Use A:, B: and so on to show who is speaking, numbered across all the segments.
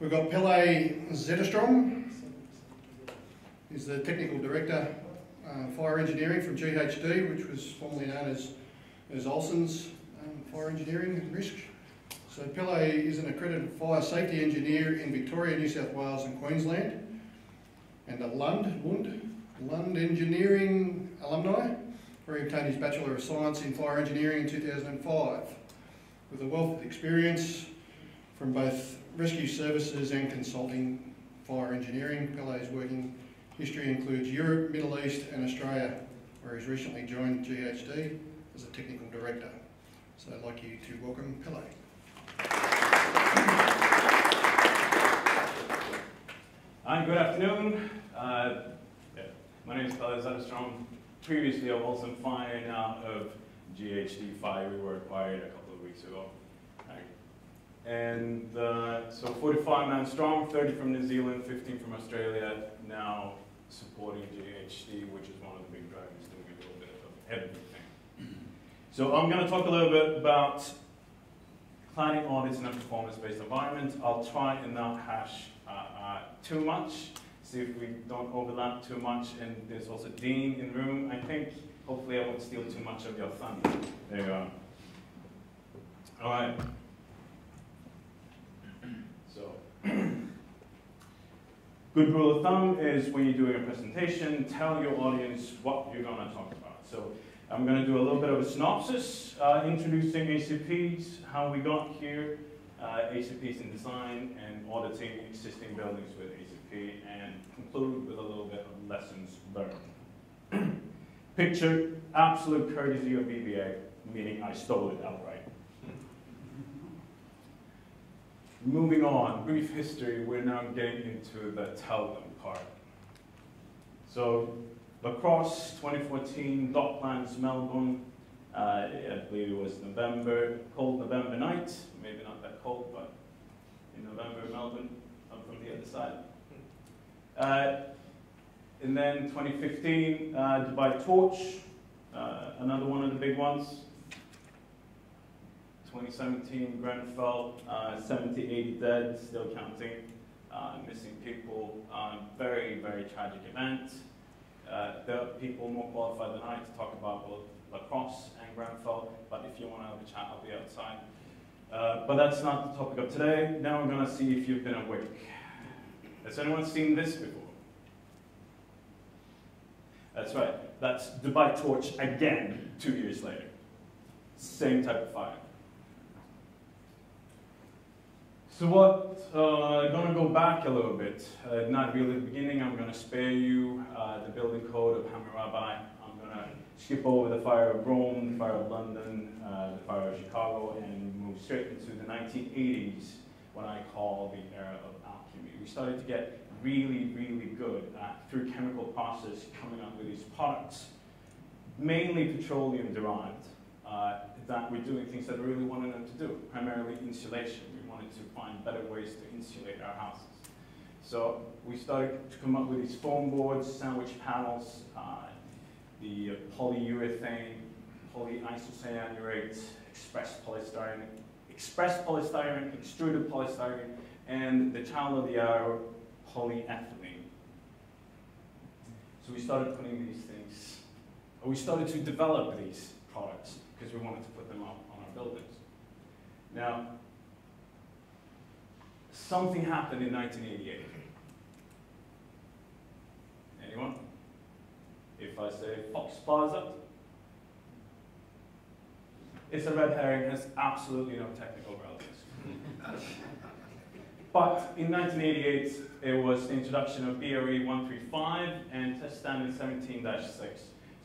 A: We've got Pelle Zetterstrom. He's the Technical Director, uh, Fire Engineering from GHD, which was formerly known as, as Olsson's um, Fire Engineering Risk. So Pelle is an accredited fire safety engineer in Victoria, New South Wales and Queensland, and a Lund, Lund, Lund Engineering alumni, where he obtained his Bachelor of Science in Fire Engineering in 2005. With a wealth of experience from both rescue services and consulting fire engineering, Pelle's working history includes Europe, Middle East and Australia, where he's recently joined GHD as a technical director. So I'd like you to welcome Pelle.
B: Hi, good afternoon. Uh, my name is Pelle Zetterstrom. Previously, I was in fire now of GHD Fire. We were acquired a couple of weeks ago. And uh, so 45 man strong, 30 from New Zealand, 15 from Australia, now supporting GHD, which is one of the big drivers doing a little bit of everything. So I'm going to talk a little bit about planning audits in a performance-based environment. I'll try and not hash uh, uh, too much, see if we don't overlap too much. And there's also Dean in the room. I think hopefully I won't steal too much of your thunder. There you are. All right. So, good rule of thumb is when you're doing a presentation, tell your audience what you're going to talk about. So I'm going to do a little bit of a synopsis, uh, introducing ACPs, how we got here, uh, ACPs in design, and auditing existing buildings with ACP, and conclude with a little bit of lessons learned. Picture, absolute courtesy of BBA, meaning I stole it outright. Moving on, brief history, we're now getting into the tell them part. So Lacrosse 2014, Docklands, Melbourne. Uh, I believe it was November, cold November night. Maybe not that cold, but in November, Melbourne, I'm from the other side. Uh, and then 2015, uh, Dubai Torch, uh, another one of the big ones. 2017, Grenfell, uh, 70, 80 dead, still counting, uh, missing people. Um, very, very tragic event. Uh, there are people more qualified than I to talk about both Lacrosse and Grenfell, but if you want to have a chat, I'll be outside. Uh, but that's not the topic of today. Now we're going to see if you've been awake. Has anyone seen this before? That's right. That's Dubai Torch again, two years later. Same type of fire. So what, uh, gonna go back a little bit. Uh, not really the beginning, I'm gonna spare you uh, the building code of Hammurabi. I'm gonna skip over the fire of Rome, the fire of London, uh, the fire of Chicago, and move straight into the 1980s, what I call the era of alchemy. We started to get really, really good at, through chemical process, coming up with these products, mainly petroleum derived, uh, that we're doing things that we really wanted them to do, primarily insulation to find better ways to insulate our houses. So we started to come up with these foam boards, sandwich panels, uh, the polyurethane, polyisocyanurate, expressed polystyrene, expressed polystyrene, extruded polystyrene, and the child of the hour, polyethylene. So we started putting these things, we started to develop these products because we wanted to put them up on our buildings. Now, something happened in 1988. Anyone? If I say Fox Plaza, it's a red herring, has absolutely no technical relevance. but in 1988, it was the introduction of BRE 135 and test standard 17-6.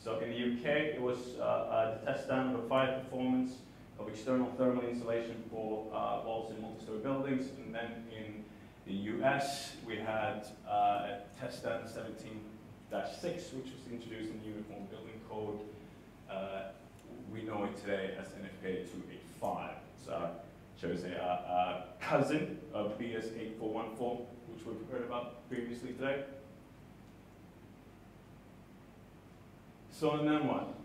B: So in the UK, it was uh, uh, the test standard of fire performance of external thermal insulation for uh, walls in multi-story buildings. And then in the US, we had uh, test standard 17-6, which was introduced in the Uniform Building Code. Uh, we know it today as NFPA 285. So uh, shows a, a cousin of BS 8414, which we've heard about previously today. So and then what?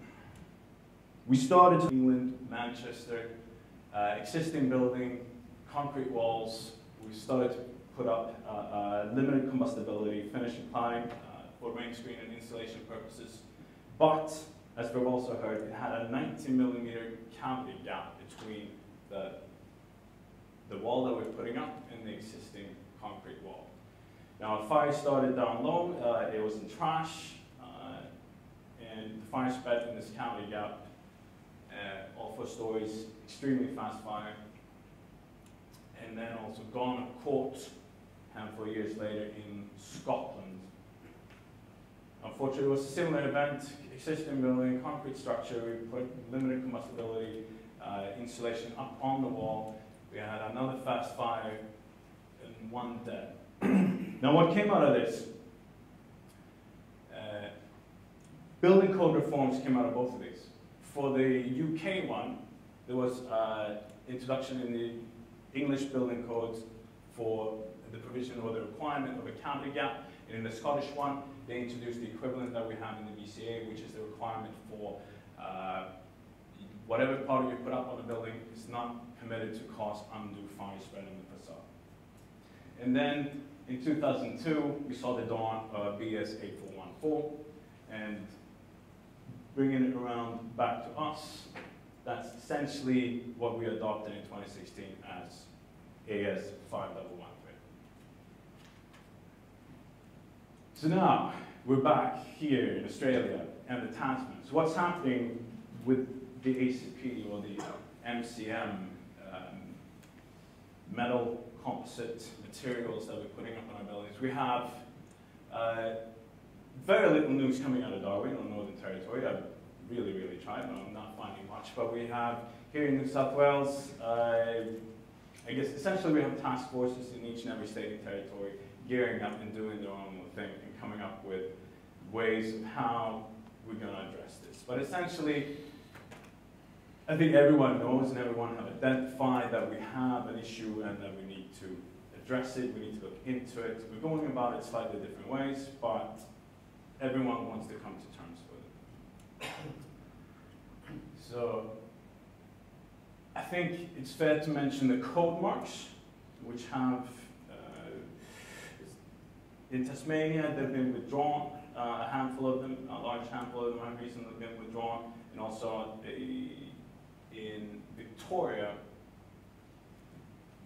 B: We started in England, Manchester, uh, existing building, concrete walls. We started to put up uh, uh, limited combustibility finishing plank uh, for rain screen and insulation purposes. But, as we've also heard, it had a 90 millimeter cavity gap between the, the wall that we're putting up and the existing concrete wall. Now, a fire started down low, uh, it was in trash, uh, and the fire spread in this cavity gap, uh, all four stories, extremely fast fire. And then also Garnock Court a handful of years later in Scotland. Unfortunately, it was a similar event, existing building, concrete structure, we put limited combustibility, uh, insulation up on the wall. We had another fast fire and one dead. now what came out of this? Uh, building code reforms came out of both of these. For the UK one, there was uh, introduction in the English building codes for the provision or the requirement of a cavity gap. And in the Scottish one, they introduced the equivalent that we have in the BCA, which is the requirement for uh, whatever part you put up on the building is not permitted to cause undue fire spread in the facade. And then in 2002, we saw the dawn of BS 8414, and bringing it around back to us, that's essentially what we adopted in 2016 as AS 5113. So now, we're back here in Australia and the Tasman. So what's happening with the ACP or the MCM um, metal composite materials that we're putting up on our buildings? We have uh, very little news coming out of Darwin or Northern Territory. I've really, really tried, but I'm not finding much. But we have here in New South Wales, uh, I guess essentially we have task forces in each and every state and territory gearing up and doing their own thing and coming up with ways of how we're going to address this. But essentially, I think everyone knows and everyone have identified that we have an issue and that we need to address it, we need to look into it. We're going about it slightly different ways, but everyone wants to come to terms with it. So, I think it's fair to mention the code marks, which have, uh, in Tasmania, they've been withdrawn, uh, a handful of them, a large handful of them have recently been withdrawn, and also a, in Victoria,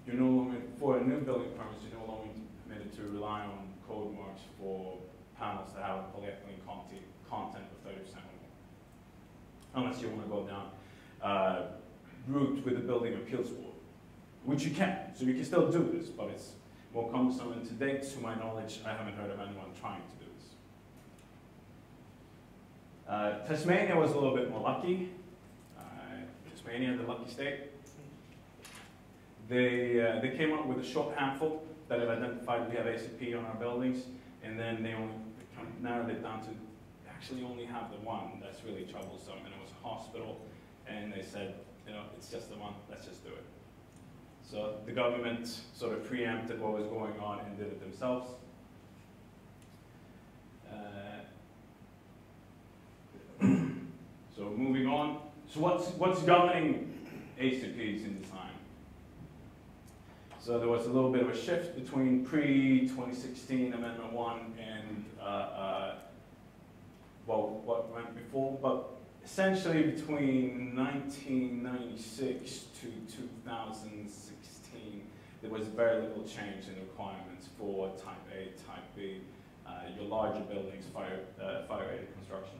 B: you're no longer, for a new building permits, you're no longer permitted to rely on code marks for panels that have a polyethylene content, content of 30% or more. Unless you want to go down uh, route with the building appeals board, which you can. So you can still do this, but it's more cumbersome. And to date, to my knowledge, I haven't heard of anyone trying to do this. Uh, Tasmania was a little bit more lucky. Uh, Tasmania, the lucky state. They, uh, they came up with a short handful that have identified we have ACP on our buildings, and then they only narrowed it down to actually only have the one that's really troublesome, and it was a hospital, and they said, you know, it's just the one, let's just do it. So the government sort of preempted what was going on and did it themselves. Uh, so moving on. So what's, what's governing ACPs in design? So there was a little bit of a shift between pre-2016 Amendment 1 and uh, uh, well, what went before, but essentially between 1996 to 2016, there was very little change in requirements for Type A, Type B, uh, your larger buildings, fire, uh, fire-rated construction.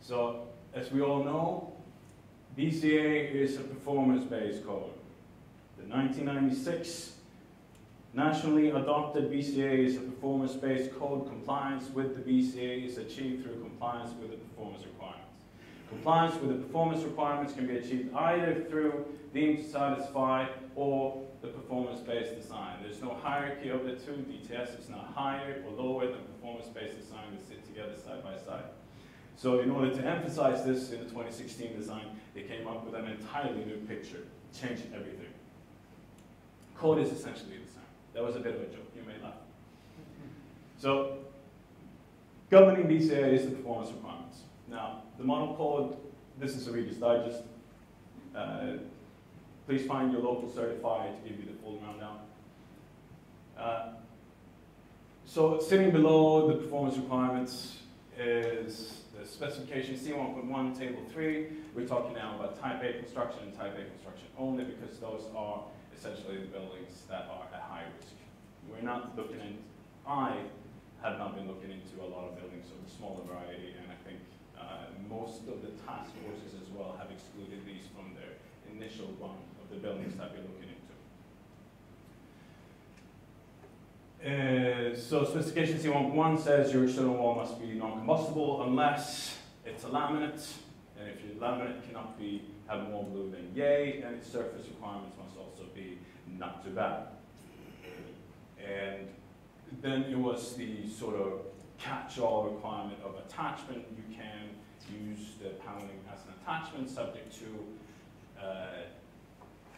B: So, as we all know, BCA is a performance-based code. The 1996 nationally adopted BCA is a performance-based code. Compliance with the BCA is achieved through compliance with the performance requirements. Compliance with the performance requirements can be achieved either through deemed to satisfy or the performance-based design. There's no hierarchy of the two. DTS is not higher or lower than performance-based design. They sit together side by side. So in order to emphasize this in the 2016 design, they came up with an entirely new picture, changed everything. Code is essentially the same. That was a bit of a joke, you may laugh. So, governing BCA is the performance requirements. Now, the model code, this is a Reader's Digest. Uh, please find your local certifier to give you the full rundown. Uh, so sitting below the performance requirements is the specification C1.1 table 3. We're talking now about type A construction and type A construction only because those are essentially the buildings that are at high risk. We're not looking at, I have not been looking into a lot of buildings of the smaller variety and I think uh, most of the task forces as well have excluded these from their initial run of the buildings that we're looking into. Uh, so specification C1.1 says your external wall must be non-combustible unless it's a laminate, and if your laminate cannot be have more blue than yay, and its surface requirements must also be not too bad. And then it was the sort of catch-all requirement of attachment. You can use the paneling as an attachment subject to uh,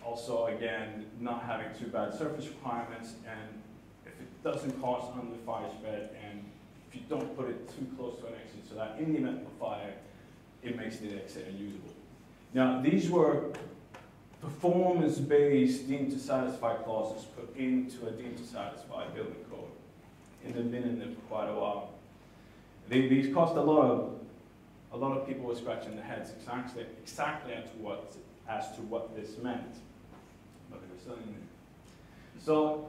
B: also again not having too bad surface requirements and if it doesn't cause under fire spread and if you don't put it too close to an exit so that in the event of fire it makes the exit unusable. Now these were performance-based deemed to satisfy clauses put into a deemed to satisfy building code and they've been in there for quite a while. They, these cost a lot of a lot of people were scratching their heads exactly exactly as to what as to what this meant. But they were still in there. So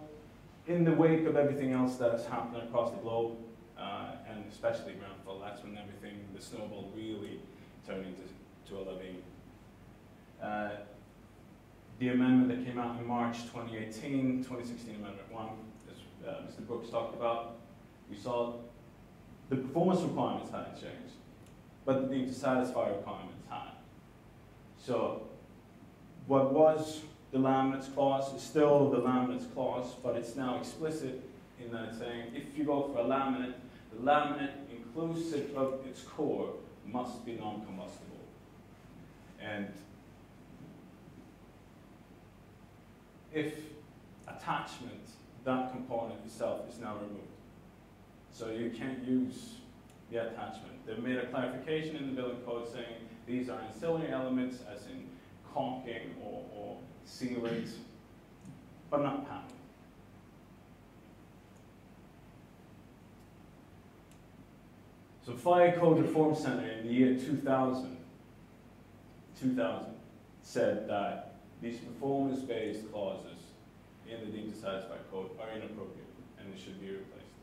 B: in the wake of everything else that's happened across the globe, uh, and especially Grenfell, that's when everything, the snowball really turned into to a levy. Uh, the amendment that came out in March 2018, 2016 Amendment 1, as uh, Mr. Brooks talked about, we saw the performance requirements hadn't changed, but the need to satisfy requirements had. So what was the laminates clause is still the laminates clause, but it's now explicit in that it's saying if you go for a laminate, the laminate inclusive of its core must be non-combustible. And if attachment, that component itself is now removed. So you can't use the attachment. They made a clarification in the building code saying these are ancillary elements as in caulking or, or but not paneling. So Fire Code Reform Center in the year 2000, 2000 said that these performance-based clauses in the deemed to satisfy code are inappropriate and they should be replaced.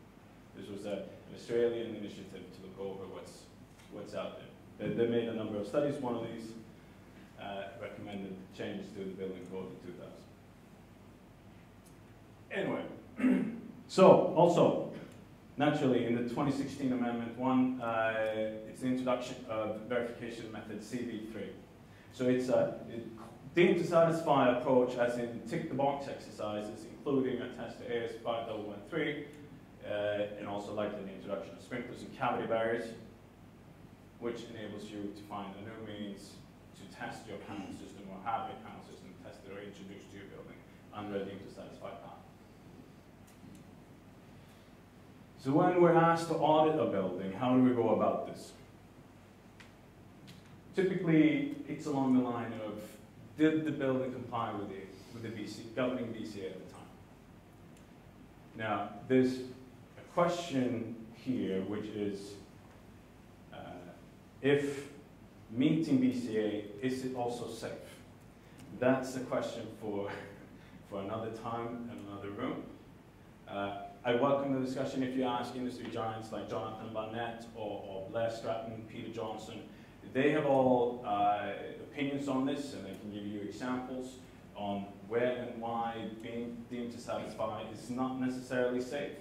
B: This was a, an Australian initiative to look over what's, what's out there. They, they made a number of studies. One of these uh, recommended changes to the building code in 2000. Anyway, so also, naturally, in the 2016 Amendment 1, uh, it's the introduction of verification method CV3. So it's a it deemed to satisfy approach as in tick the box exercises, including a test to AS 5013, uh, and also likely the introduction of sprinklers and cavity barriers, which enables you to find a new means to test your panel system or have a panel system tested or introduced to your building under a deemed to satisfy path. So when we're asked to audit a building, how do we go about this? Typically, it's along the line of, did the building comply with the, with the BC, governing BCA at the time? Now, there's a question here, which is, uh, if meeting BCA, is it also safe? That's a question for, for another time and another room. Uh, I welcome the discussion if you ask industry giants like Jonathan Barnett or, or Blair Stratton, Peter Johnson. They have all uh, opinions on this and they can give you examples on where and why being deemed to satisfy is not necessarily safe.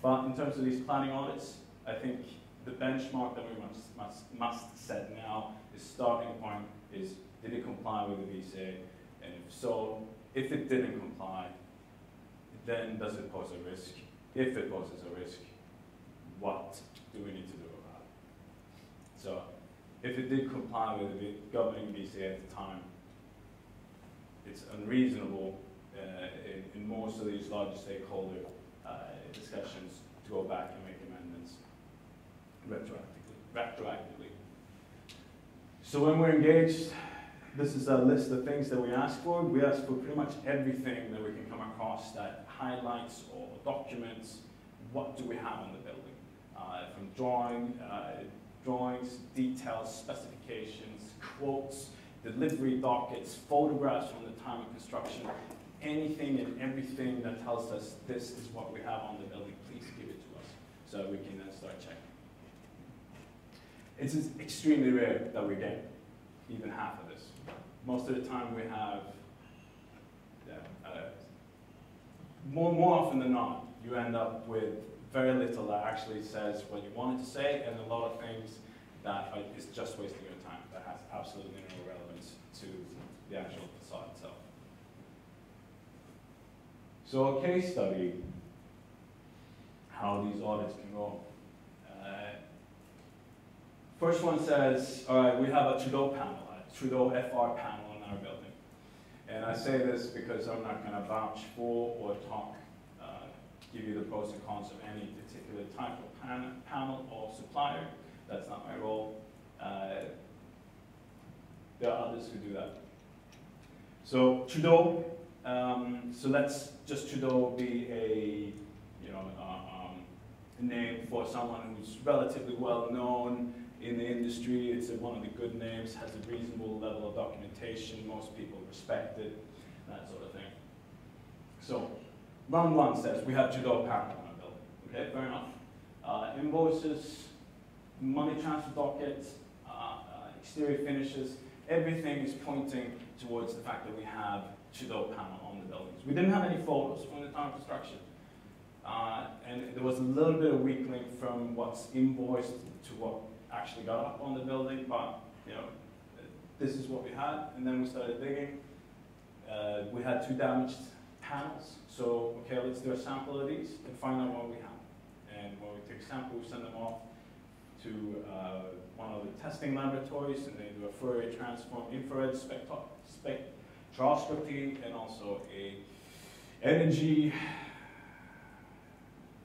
B: But in terms of these planning audits, I think the benchmark that we must, must, must set now, the starting point is did it comply with the BCA? And if so, if it didn't comply, then does it pose a risk? If it poses a risk, what do we need to do about it? So if it did comply with the governing BCA at the time, it's unreasonable uh, in, in, most of these larger stakeholder uh, discussions to go back and make amendments retroactively. retroactively. So when we're engaged, this is a list of things that we ask for. We ask for pretty much everything that we can come across that highlights or documents what do we have on the building, uh, from drawing, uh, drawings, details, specifications, quotes, delivery dockets, photographs from the time of construction, anything and everything that tells us this is what we have on the building, please give it to us, so we can then start checking. It's extremely rare that we get even half of this. Most of the time we have, yeah, uh, more, more often than not, you end up with very little that actually says what you wanted to say, and a lot of things that is just wasting your time, that has absolutely no relevance to the actual facade itself. So a case study, how these audits can go. Uh, First one says, all right, we have a Trudeau panel, a Trudeau FR panel in our building. And I say this because I'm not gonna vouch for or talk, give you the pros and cons of any particular type of pan- panel or supplier. That's not my role. Uh, There are others who do that. So Trudeau, um, so let's just Trudeau be a, you know, um, a name for someone who's relatively well-known in the industry. It's a- one of the good names, has a reasonable level of documentation, most people respect it, that sort of thing. So, round one says, we have Trudeau panel on our building, okay, fair enough. Uh, invoices, money transfer dockets, uh, uh, exterior finishes, everything is pointing towards the fact that we have Trudeau panel on the buildings. We didn't have any photos from the time of construction. Uh, and there was a little bit of weak link from what's invoiced to what actually got up on the building, but, you know, this is what we had, and then we started digging. Uh, we had two damaged panels, so, okay, let's do a sample of these and find out what we have. And when we take a sample, we send them off to uh, one of the testing laboratories, and they do a Fourier transform infrared spectro- spectroscopy and also a energy,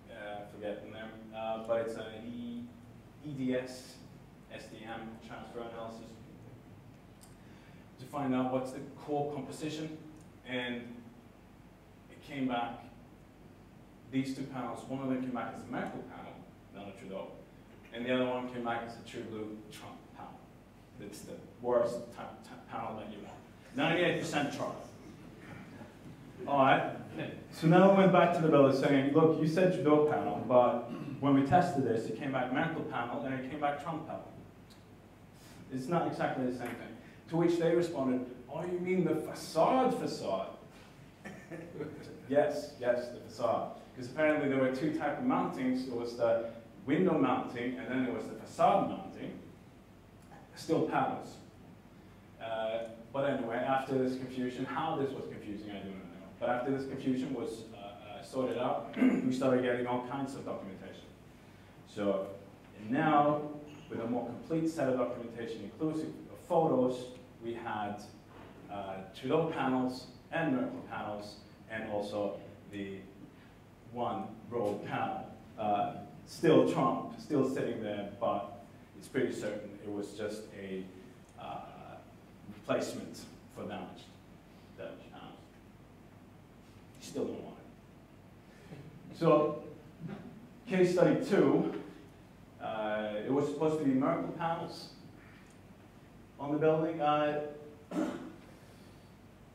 B: uh, forget the name, uh, but it's an e, EDS, SDM transfer analysis to find out what's the core composition, and came back. These two panels, one of them came back as a Merkel panel, not a Trudeau, and the other one came back as a True Blue Trump panel. It's the worst panel that you want. Ninety-eight percent Trump. All right. So now we went back to the builder saying, look, you said Trudeau panel, but when we tested this, it came back Merkel panel and it came back Trump panel. It's not exactly the same thing. To which they responded, oh, you mean the facade facade? yes, yes, the facade. Because apparently there were two type of mountings. There was the window mounting and then there was the facade mounting. Still panels. Uh, but anyway, after this confusion, how this was confusing, I do not know. But after this confusion was uh, uh, sorted out, we started getting all kinds of documentation. So now, with a more complete set of documentation, inclusive of photos, we had uh, Trudeau panels and Merkel panels, and also the one road panel. Uh, still Trump, still sitting there, but it's pretty certain it was just a uh, replacement for damaged, damaged panels. Still don't want it. So, case study two, uh, it was supposed to be Merkel panels on the building.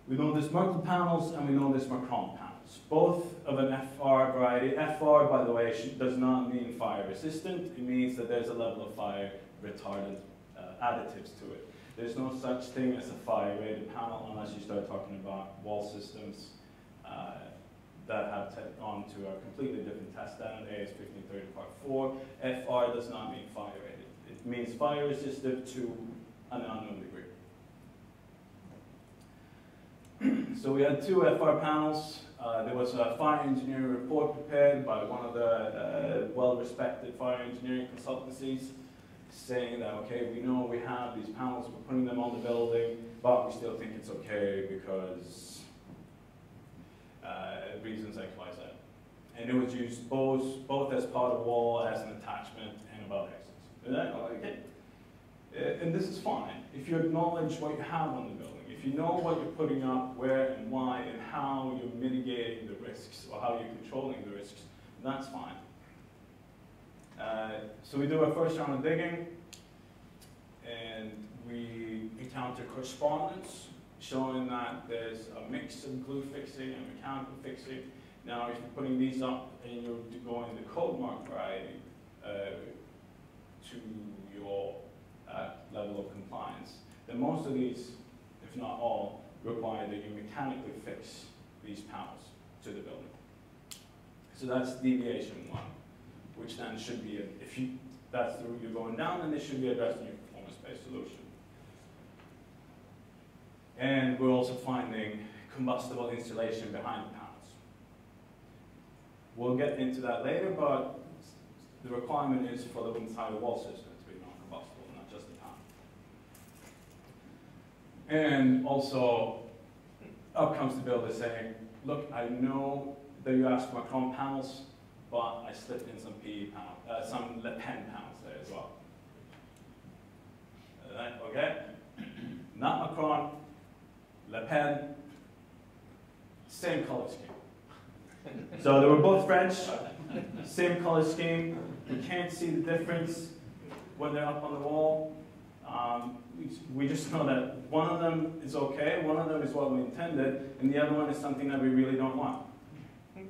B: We know there's Merkel panels and we know there's Macron panels, both of an FR variety. FR, by the way, does not mean fire resistant. It means that there's a level of fire retardant uh, additives to it. There's no such thing as a fire rated panel unless you start talking about wall systems uh, that have gone to a completely different test standard, AS 1530 Part 4. FR does not mean fire rated. It means fire resistant to an unknown degree. So we had two FR panels. Uh, there was a fire engineering report prepared by one of the uh, well-respected fire engineering consultancies saying that, okay, we know we have these panels, we're putting them on the building, but we still think it's okay because uh, reasons X, Y, Z. And it was used both, both as part of wall, as an attachment, and above exits. And okay. Uh, And this is fine. If you acknowledge what you have on the building, if you know what you're putting up, where and why, and how you're mitigating the risks, or how you're controlling the risks, that's fine. Uh, so we do our first round of digging, and we encounter correspondence showing that there's a mix of glue fixing and mechanical fixing. Now, if you're putting these up and you're going the code mark variety uh, to your uh, level of compliance, then most of these, not all, require that you mechanically fix these panels to the building. So that's deviation one, which then should be, a- if you, that's the route you're going down, then this should be addressed in your performance-based solution. And we're also finding combustible insulation behind the panels. We'll get into that later, but the requirement is for the entire wall system to be non-combustible, not just the panel. And also, up comes the builder saying, look, I know that you asked for chrome panels, but I slipped in some PE panel, uh, some Le Pen panels there as well. Okay? Not Macron, Le Pen, same color scheme. So they were both French, same color scheme. You can't see the difference when they're up on the wall. Um, we, just know that one of them is okay, one of them is what we intended, and the other one is something that we really don't want.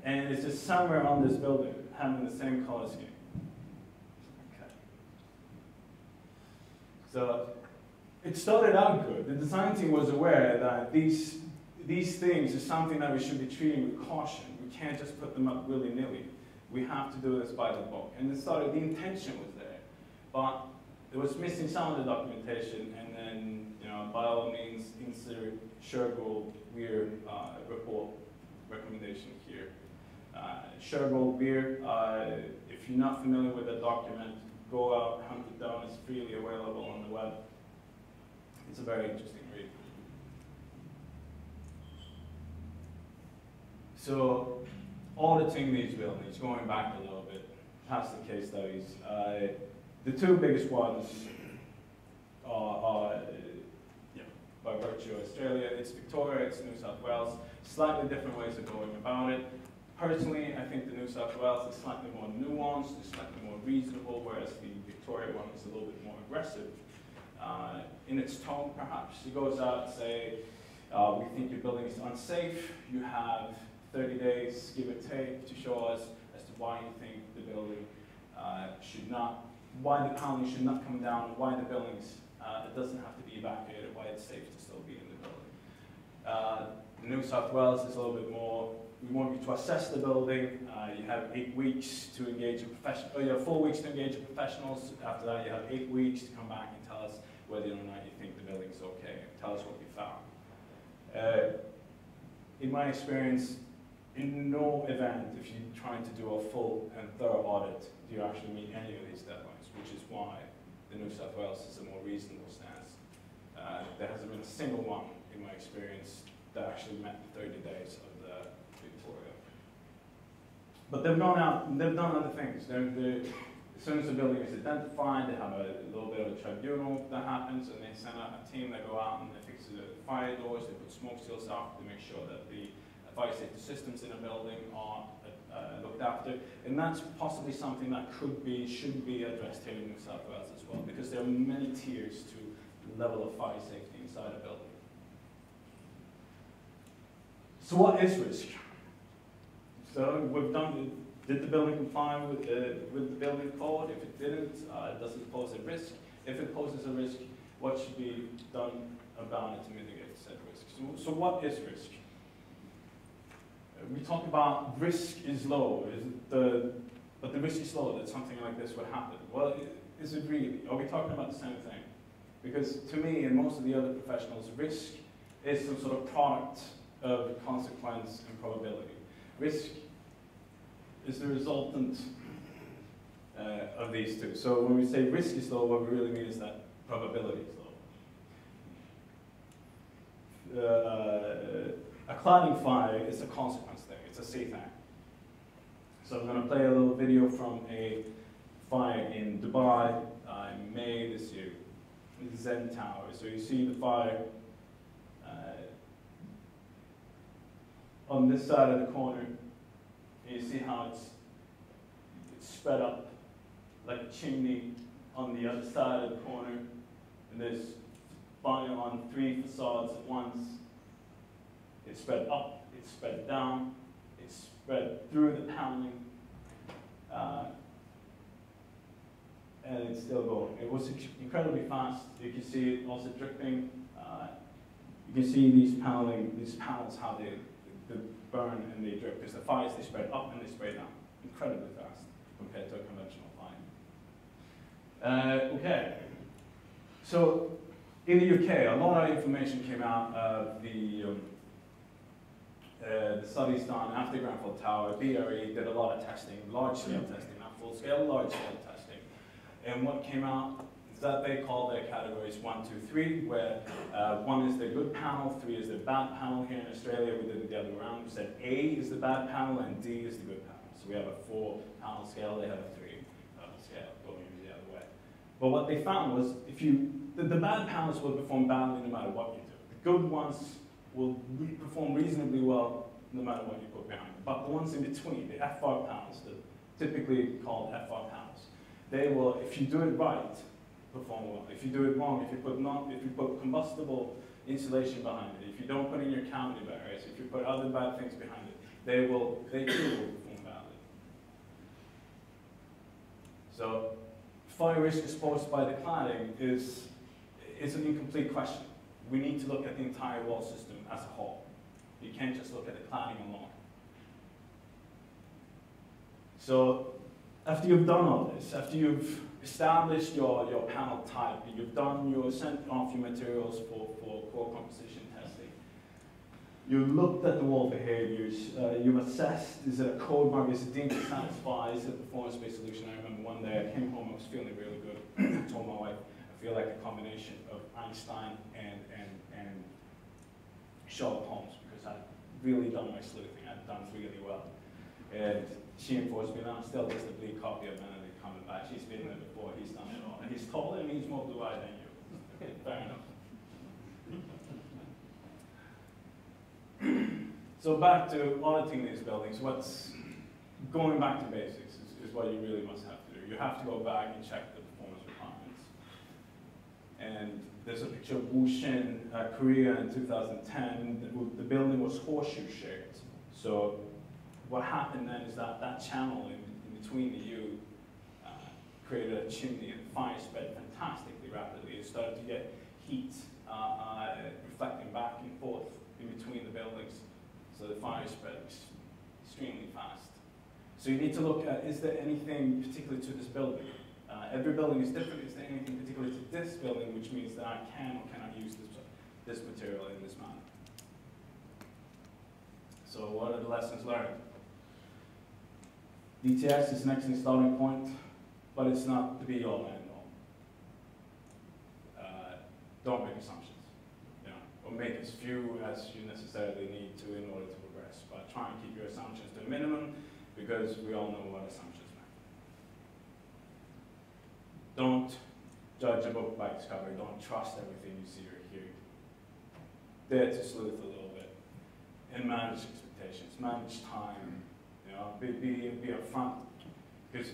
B: And it's just somewhere on this building having the same color scheme. Okay. So it started out good. The design team was aware that these, these things is something that we should be treating with caution. We can't just put them up willy-nilly. We have to do this by the book. And it started, the intention was there. But it was missing some of the documentation, and then, you know, by all means, insert Shergold Weir uh, report recommendation here. Uh, Shergold Weir, uh, if you're not familiar with the document, go out, hunt it down, it's freely available on the web. It's a very interesting read. So, all the auditing these buildings, going back a little bit, past the case studies, uh, the two biggest ones are, are yeah, by virtue of Australia, it's Victoria, it's New South Wales, slightly different ways of going about it. Personally, I think the New South Wales is slightly more nuanced, it's slightly more reasonable, whereas the Victoria one is a little bit more aggressive. Uh, in its tone, perhaps, it goes out and say, uh, we think your building is unsafe, you have 30 days, give or take, to show us as to why you think the building uh, should not, why the pounding should not come down, why the buildings, uh, it doesn't have to be evacuated, why it's safe to still be in the building. Uh, New South Wales is a little bit more, we want you to assess the building, uh, you have eight weeks to engage a professional, oh, you have four weeks to engage with professionals, after that you have eight weeks to come back and tell us whether or not you think the building's okay, tell us what you found. Uh, in my experience, in no event, if you're trying to do a full and thorough audit, do you actually meet any of these deadlines, which is why the New South Wales is a more reasonable stance. Uh, there hasn't been a single one, in my experience, that actually met the 30 days of the Victoria. But they've gone out, they've done other things. They're, they're, as soon as the building is identified, they have a little bit of a tribunal that happens, and they send out a team that go out and they fix the fire doors, they put smoke seals up to make sure that the fire safety systems in a building are after. And that's possibly something that could be, should be addressed here in New South Wales as well, because there are many tiers to the level of fire safety inside a building. So what is risk? So we've done, did the building comply with, uh, with the building code? If it didn't, uh, does it pose a risk? If it poses a risk, what should be done about it to mitigate said risk? So, so what is risk? We talk about risk is low, is the, but the risk is low that something like this would happen. Well, is it really? Are we talking about the same thing? Because to me and most of the other professionals, risk is some sort of product of consequence and probability. Risk is the resultant uh, of these two. So when we say risk is low, what we really mean is that probability is low. Uh, a cladding fire is a consequence thing, it's a C. So I'm going to play a little video from a fire in Dubai uh, in May this year, Zen Tower. So you see the fire uh, on this side of the corner, and you see how it's, it's spread up like a chimney on the other side of the corner. And there's fire on three facades at once. It's spread up, it's spread down, spread through the paneling. Uh, and it's still going. It was incredibly fast. You can see it also dripping. Uh, you can see these paneling, these panels, how they, they burn and they drip. Because the fires, they spread up and they spread down. Incredibly fast compared to a conventional fire. Uh, okay. So in the UK, a lot of information came out of the, um, uh, the studies done after Grenfell Tower. BRE did a lot of testing, large-scale testing, not full-scale, large-scale testing. And what came out is that they call their categories one, two, three, where uh, one is the good panel, three is the bad panel. Here in Australia, we did it the other way around. We said A is the bad panel and D is the good panel. So we have a four-panel scale, they have a three-panel scale, going the other way. But what they found was if you, the, the bad panels will perform badly no matter what you do. The good ones will re perform reasonably well no matter what you put behind them. But the ones in between, the FR panels, the typically called FR panels, they will, if you do it right, perform well. If you do it wrong, if you put not, if you put combustible insulation behind it, if you don't put in your cavity barriers, if you put other bad things behind it, they will, they too will perform badly. So, fire risk exposed by the cladding is, is an incomplete question. We need to look at the entire wall system as a whole. You can't just look at the cladding alone. So after you've done all this, after you've established your, your panel type, you've done your sent off your materials for, for core composition testing, you looked at the wall behaviors, uh, you've assessed, is it a code mark, is it deemed to satisfy, is it a performance-based solution? I remember one day I came home, I was feeling really good. I told my wife, feel like a combination of Einstein and, and, and Sherlock Holmes because I've really done my sleuthing, I've done really well. And she enforced me, and I'm still just a bleak copy of Benedict Cumberbatch. He's been there before, he's done it all. And he's taller and he's more blue-eyed than you. Okay, fair enough. so back to auditing these buildings, what's going back to basics is, is what you really must have to do. You have to go back and check. And there's a picture of Wushin, uh, Korea in 2010. The, building was horseshoe shaped. So what happened then is that that channel in, in between the U uh, created a chimney and the fire spread fantastically rapidly. It started to get heat uh, uh, reflecting back and forth in between the buildings. So the fire spread ex extremely fast. So you need to look at, is there anything particular to this building? Uh, every building is different. Is there anything particular to this building which means that I can or cannot use this, this material in this manner? So what are the lessons learned? DTS is an excellent starting point, but it's not the be all and end all. Uh, don't make assumptions, you know, or make as few as you necessarily need to in order to progress. But try and keep your assumptions to a minimum because we all know what assumptions. Don't judge a book by its cover. Don't trust everything you see or hear. Dare to sleuth a little bit and manage expectations, manage time, you know, be, be, be upfront. Because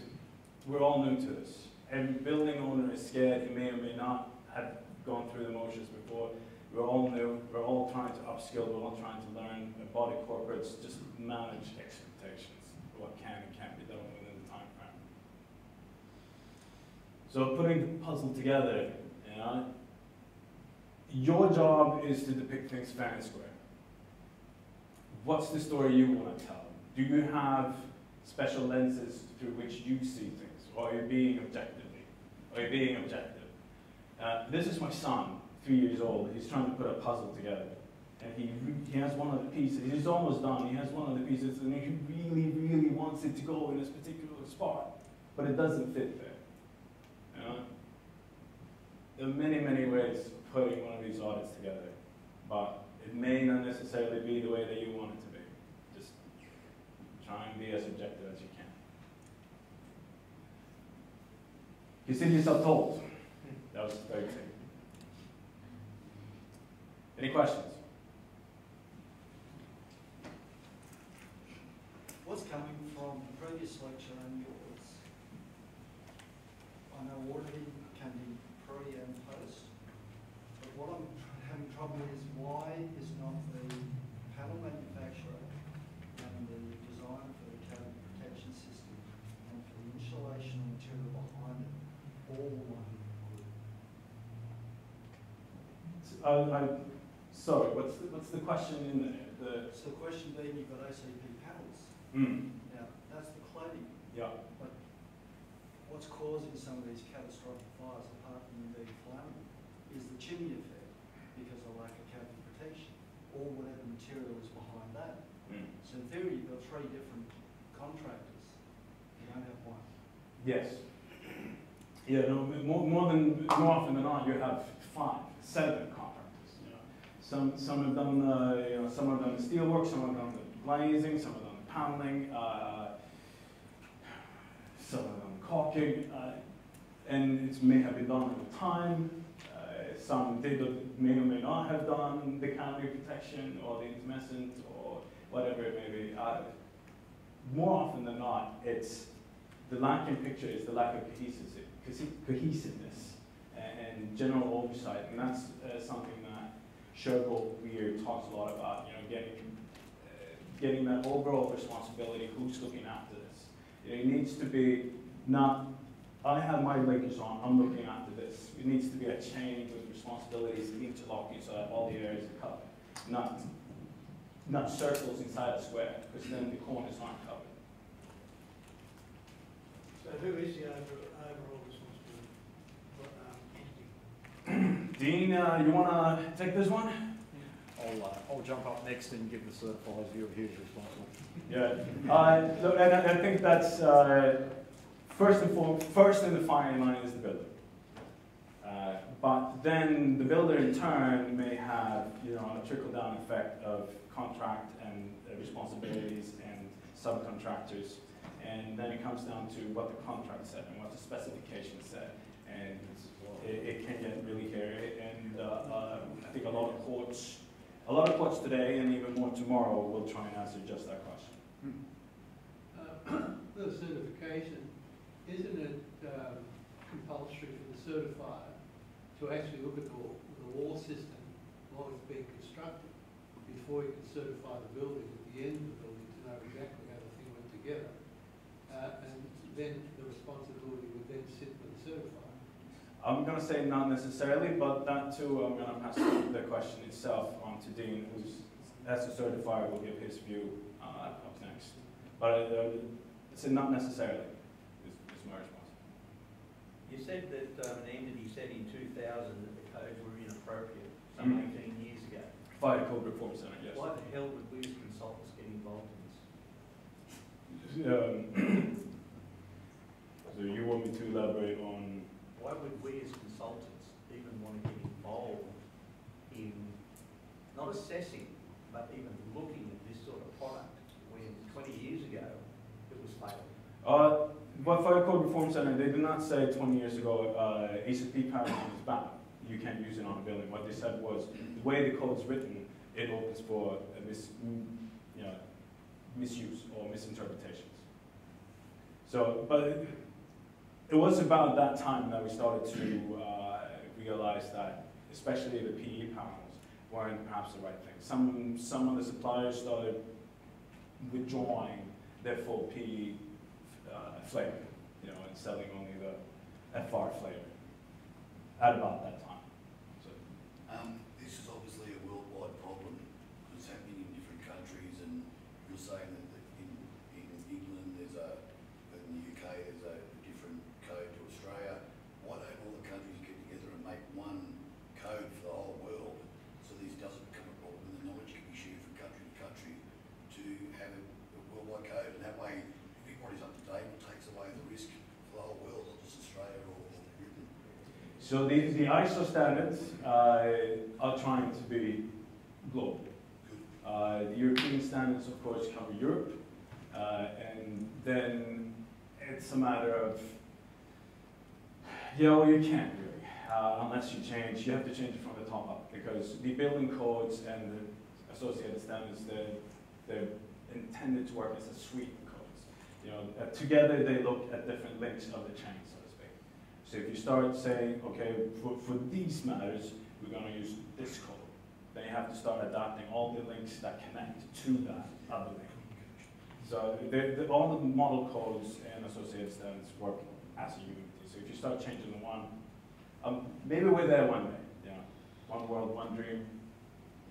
B: we're all new to this. Every building owner is scared. He may or may not have gone through the motions before. We're all new. We're all trying to upskill. We're all trying to learn. Body corporates just manage expectations. What can and can't be done within the time frame. So putting the puzzle together, you know, your job is to depict things fair and square. What's the story you want to tell? Do you have special lenses through which you see things? Or are you being objectively? Are you being objective? Uh, this is my son, three years old. He's trying to put a puzzle together. And he, he has one of the pieces. He's almost done. He has one of the pieces, and he really, really wants it to go in this particular spot. But it doesn't fit there there are many, many ways of putting one of these audits together, but it may not necessarily be the way that you want it to be. Just try and be as objective as you can. You see yourself told. That was 13. Any questions?
C: What's coming from the previous lecture and yours on awarding why is not the panel manufacturer and the design for the cavity protection system and for the insulation material behind it all one group?
B: Uh, I'm sorry, what's the, what's the question in there? The
C: so the question being you've got ACP panels.
B: Mm.
C: Now, that's the cladding.
B: Yeah.
C: But what's causing some of these catastrophic fires apart from them being flammable is the chimney effect because of lack of cavity protection, or whatever material is behind that.
B: Mm.
C: So in theory, you've got three different contractors. You don't have one.
B: Yes. Yeah, no, more, more than, more often than not, you have five, seven contractors, you know. Some, some have done, uh, you know, some have done the steelwork, some have done the glazing, some have done the paneling, uh, some have done caulking, uh, and it may have been done over time. Some or may or may not have done the cavity protection or the intumescent or whatever it may be. Uh, more often than not, it's the lacking picture is the lack of cohesiveness, cohesiveness and general oversight, and that's uh, something that Shergold Weir talks a lot about. You know, getting uh, getting that overall responsibility. Who's looking after this? It needs to be not. I have my blinkers on. I'm looking after this. It needs to be a chain with responsibilities interlocking so that all the areas are covered, not not circles inside a square, because then the corners aren't covered.
D: So who is the overall responsibility for, um, entity?
B: Dean, uh, you want to take this one?
E: I'll, uh, I'll jump up next and give the certified view of who's responsible.
B: Yeah. Uh, look, and I, I think that's uh, first and foremost, first in the firing line is the builder. Uh, but then the builder in turn may have, you know, a trickle down effect of contract and uh, responsibilities and subcontractors. And then it comes down to what the contract said and what the specifications said. And it, it can get really hairy. And uh, uh, I think a lot of courts, a lot of courts today and even more tomorrow will try and answer just that question.
F: Uh, The certification, isn't it um, compulsory for the certifier to actually look at the, the wall system while it's being constructed before you can certify the building at the end of the building to know exactly how the thing went together? Uh, And then the responsibility would then sit with the certifier.
B: I'm going to say not necessarily, but that too, I'm going to pass the question itself on to Dean, who's, as a certifier, will give his view uh, up next. But uh, it's not necessarily, is, is my response.
G: You said that um, an entity said in 2000 that the codes were inappropriate, some
B: Mhm.
G: 18 years ago.
B: Fire Code Reform Center, yes.
G: Why the hell would we as consultants get involved in this?
B: Um, so you want me to elaborate on,
G: Why would we as consultants even want to get involved in not assessing, but even looking at this sort of product when 20 years ago it was failed?
B: uh, what Fire Code Reform Center, they did not say 20 years ago, uh, ACP paradigm is bad. You can't use it on a building. What they said was, the way the code's written, it opens for mis, you know, misuse or misinterpretations. So, but it, it was about that time that we started to uh, realize that, especially the PE panels, weren't perhaps the right thing. Some, some of the suppliers started withdrawing their full PE uh, flavor, you know, and selling only the FR flavor at about that time. So,
H: Um, this is obviously a worldwide problem, it's happening in different countries, and you're saying that that in, in England, there's a, in the UK, there's a different code to Australia. Why don't all the countries get together and make one code for the whole world, so this doesn't become a problem, and the knowledge can be shared from country to country to have a a worldwide code, and that way, everybody's up to date, it takes away the risk for the whole world, not just Australia or or Britain.
B: So the, the ISO standards uh, are trying to be global. Uh, the European standards, of course, cover Europe, uh, and then it's a matter of, yeah, well, you can't really, uh, unless you change, you have to change it from the top up, because the building codes and the associated standards, they're, they're intended to work as a suite of codes. You know, uh, together they look at different links of the chain, so to if you start saying, okay, for, for these matters, we're gonna use this code, then you have to start adopting all the links that connect to that other link. So the, the, all the model codes and associated standards work as a unity. So if you start changing the one, um, maybe we're there one day, know. one world, one dream,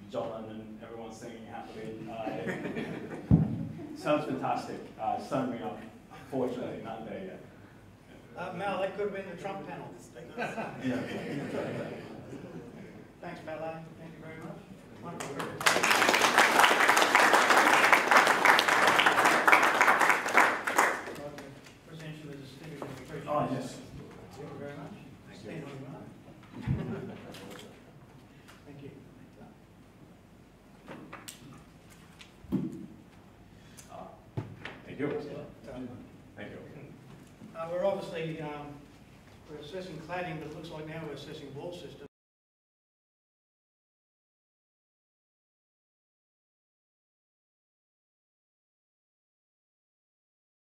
B: John and everyone singing happily. Uh, sounds fantastic. Uh, sign me up. Fortunately, not there yet.
D: Uh, Mel, that could have been the Trump panel.
B: Yeah.
D: Thanks, Pelle, thank you very much. Wonderful. Present you with a certificate of appreciation.
B: Oh, yes.
D: Thank you very much. Stand on your mark. Thank you.
B: Thank you. Thank you.
D: Uh, we're obviously, um, we're assessing cladding, but it looks like now we're assessing wall system.